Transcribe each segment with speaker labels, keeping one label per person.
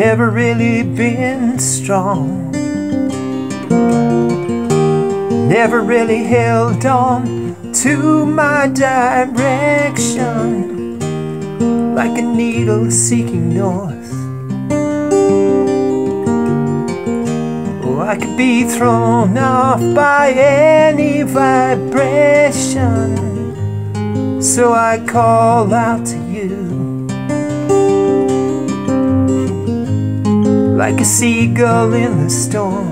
Speaker 1: never really been strong. Never really held on to my direction like a needle seeking north. Oh, I could be thrown off by any vibration, so I call out to you. Like a seagull in the storm.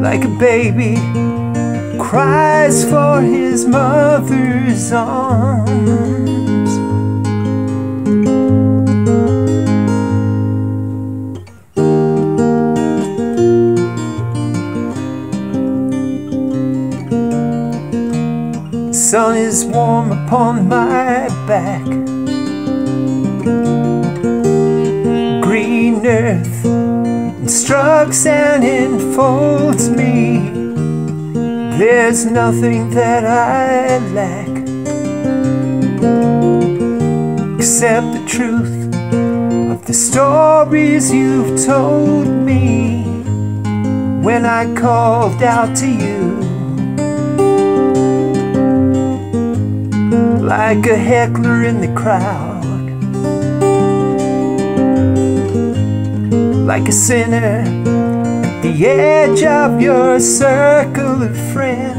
Speaker 1: Like a baby cries for his mother's arms. The sun is warm upon my back. Earth instructs and enfolds me. There's nothing that I lack except the truth of the stories you've told me when I called out to you. Like a heckler in the crowd. Like a sinner at the edge of your circle of friends.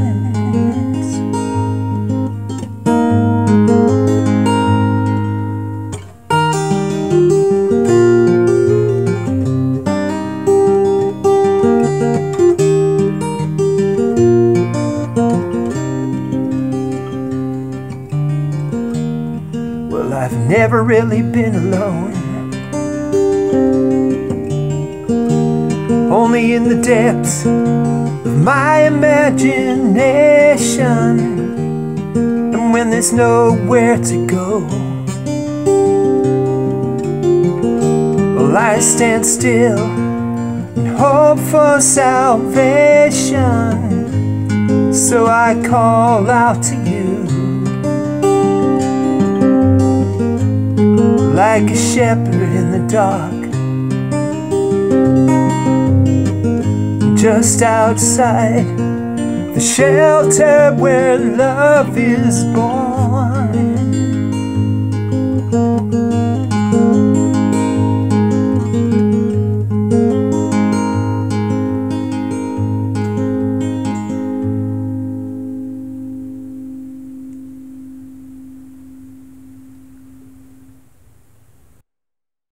Speaker 1: Well, I've never really been alone. In the depths of my imagination. And when there's nowhere to go, well, I stand still and hope for salvation. So I call out to you like a shepherd in the dark. just outside the shelter where love is born.